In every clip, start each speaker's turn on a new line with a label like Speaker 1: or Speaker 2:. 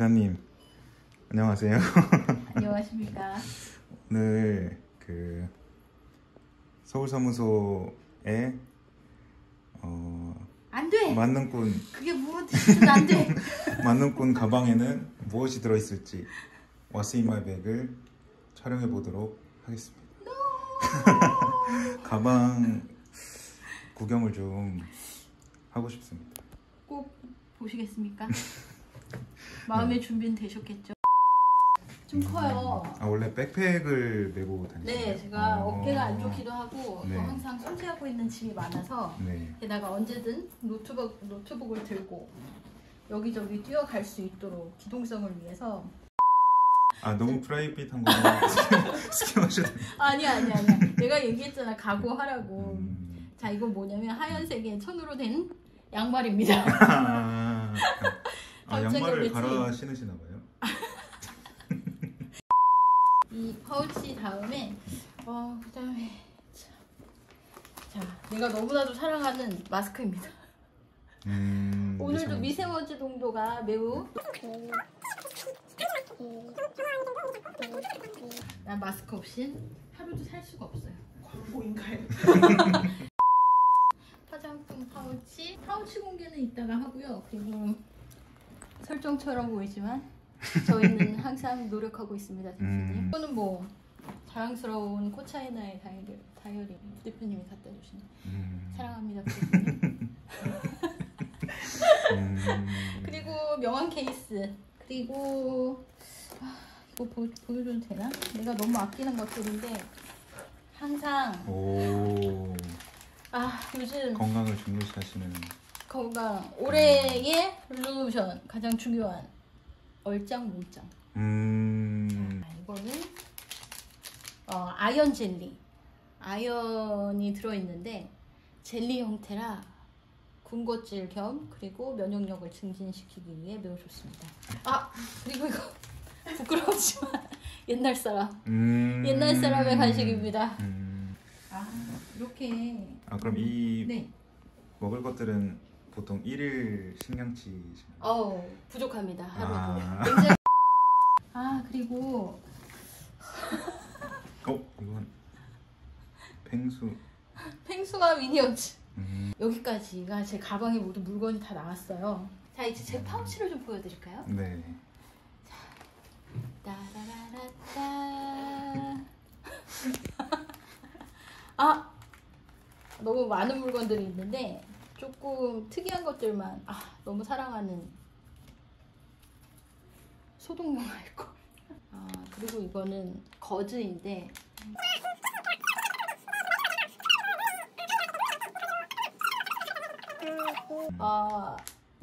Speaker 1: 이사님 안녕하세요.
Speaker 2: 안녕하십니까.
Speaker 1: 오늘 그 서울 사무소에 어,
Speaker 2: 안 돼.
Speaker 1: 만능꾼
Speaker 2: 그게 무슨 뜻이든 안 돼.
Speaker 1: 만능꾼 가방에는 무엇이 들어 있을지 What's in my bag을 촬영해 보도록 하겠습니다. 가방 구경을 좀 하고 싶습니다.
Speaker 2: 꼭 보시겠습니까? 마음의 준비는 되셨겠죠? 좀 커요.
Speaker 1: 아 원래 백팩을 메고 다니세요?
Speaker 2: 네, 제가
Speaker 1: 어.
Speaker 2: 어깨가 안 좋기도 하고
Speaker 1: 네.
Speaker 2: 또 항상 소지하고 있는 짐이 많아서
Speaker 1: 네.
Speaker 2: 게다가 언제든 노트북 노트북을 들고 여기저기 뛰어갈 수 있도록 기동성을 위해서
Speaker 1: 아 너무 private한 거 skip하셔도 돼요.
Speaker 2: 아니야 아니야 아니야 내가 얘기했잖아 각오하라고
Speaker 1: 음.
Speaker 2: 자 이건 뭐냐면 하얀색의 천으로 된 양말입니다
Speaker 1: 아, 아 양말을? 갈아 신으시나 봐요.
Speaker 2: 이 파우치 다음에 어 그다음에 자, 자 내가 너무나도 사랑하는 마스크입니다.
Speaker 1: 음,
Speaker 2: 오늘도
Speaker 1: 미세먼지.
Speaker 2: 미세먼지 농도가 매우 난 마스크 없인 하루도 살 수가 없어요.
Speaker 3: 광고인가요?
Speaker 2: 화장품 파우치 파우치 공개는 이따가 하고요. 그리고 설정처럼 보이지만 저희는 항상 노력하고 있습니다, 대표님.
Speaker 1: 음.
Speaker 2: 이거는 뭐 자랑스러운 코차이나의 다이어리, 다이어리 대표님이 갖다 주신
Speaker 1: 음,
Speaker 2: 사랑합니다, 대표님.
Speaker 1: 음,
Speaker 2: 그리고 명함 케이스 그리고 아, 이거 보, 보여줘도 되나? 내가 너무 아끼는 것들인데 항상
Speaker 1: 오
Speaker 2: 아 요즘
Speaker 1: 건강을 중요시하시는
Speaker 2: 건강 올해의 룰루션 가장 중요한 얼짱 몸짱.
Speaker 1: 음,
Speaker 2: 아, 이거는 어, 아연 젤리. 아연이 들어있는데 젤리 형태라 군것질 겸 그리고 면역력을 증진시키기 위해 매우 좋습니다. 아 그리고 이거 부끄러우지만 옛날 사람.
Speaker 1: 음,
Speaker 2: 옛날 사람의 간식입니다.
Speaker 1: 음.
Speaker 2: 아 이렇게.
Speaker 1: 아 그럼 이
Speaker 2: 네.
Speaker 1: 먹을 것들은 보통 일일 식량치시나요?
Speaker 2: 어우 부족합니다 하루도
Speaker 1: 아.
Speaker 2: 굉장히 아 그리고
Speaker 1: 어 이건 펭수.
Speaker 2: 펭수와 미니언즈
Speaker 1: 음,
Speaker 2: 여기까지가 제 가방에 모두 물건이 다 나왔어요 자 이제 제 파우치를 좀 보여드릴까요?
Speaker 1: 네.
Speaker 2: 따라라라따 아 너무 많은 물건들이 있는데 조금 특이한 것들만 아 너무 사랑하는 소독용 알콜 아 그리고 이거는 거즈인데 아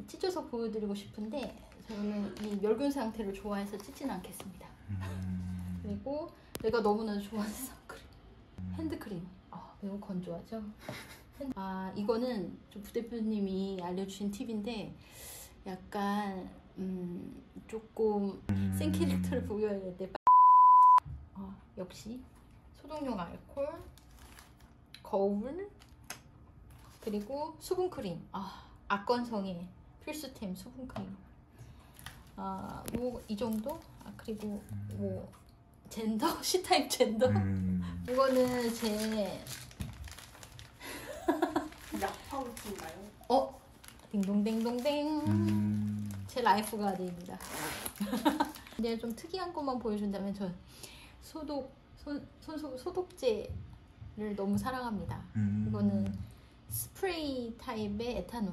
Speaker 2: 찢어서 보여드리고 싶은데 저는 이 멸균 상태를 좋아해서 찢진 않겠습니다.
Speaker 1: 음,
Speaker 2: 그리고 내가 너무나 좋아하는 선크림, 핸드크림. 아, 매우 건조하죠. 핸- 아 이거는 좀 부대표님이 알려주신 팁인데 약간 음, 조금
Speaker 1: 음,
Speaker 2: 센 캐릭터를 보여야 돼. 아, 역시 소독용 알콜, 거울, 그리고 수분크림. 아, 악건성의 필수템 수분크림. 아, 뭐 이 정도? 아, 그리고 뭐 젠더 C타입 젠더.
Speaker 1: 음,
Speaker 2: 이거는 제
Speaker 3: 약 파우치인가요?
Speaker 2: 어, 딩동댕동댕.
Speaker 1: 음,
Speaker 2: 제 life guard입니다. 근데 좀 특이한 것만 보여준다면 저 소독 손, 손소, 소독제를 너무 사랑합니다.
Speaker 1: 음,
Speaker 2: 이거는 스프레이 타입의 에탄올.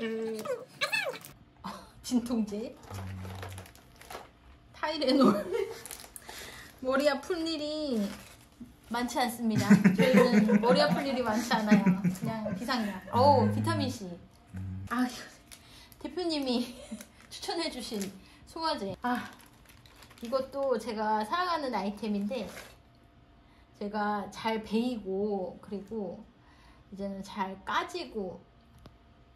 Speaker 1: 음,
Speaker 2: 진통제. 타이레놀. 머리 아플 일이 많지 않습니다. 저희는 머리 아플 일이 많지 않아요. 그냥 비상약. 어우 비타민 C.
Speaker 1: 음.
Speaker 2: 아 대표님이 추천해주신 소화제. 아 이것도 제가 사랑하는 아이템인데 제가 잘 베이고 그리고 이제는 잘 까지고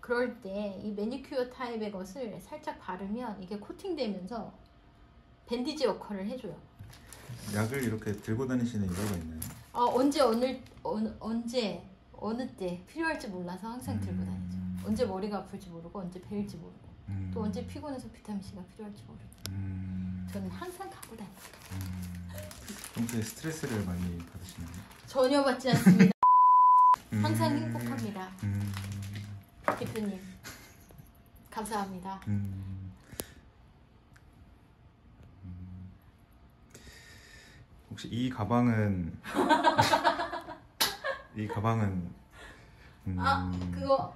Speaker 2: 그럴 때 이 매니큐어 타입의 것을 살짝 바르면 이게 코팅되면서 밴디지 역할을 해줘요.
Speaker 1: 약을 이렇게 들고 다니시는 이유가 있나요?
Speaker 2: 아 언제 어느 어느 언제 어느 때 필요할지 몰라서 항상 들고 다니죠.
Speaker 1: 음,
Speaker 2: 언제 머리가 아플지 모르고 언제 배일지 모르고
Speaker 1: 음.
Speaker 2: 또 언제 피곤해서 비타민 C가 필요할지 모르고
Speaker 1: 음.
Speaker 2: 저는 항상 갖고 다녀요.
Speaker 1: 음. 평소에 스트레스를 많이 받으시나요?
Speaker 2: 전혀 받지 않습니다. 항상
Speaker 1: 음.
Speaker 2: 행복합니다.
Speaker 1: 음.
Speaker 2: 대표님 감사합니다.
Speaker 1: 음. 음. 혹시 이 가방은 이 가방은 음.
Speaker 2: 아 그거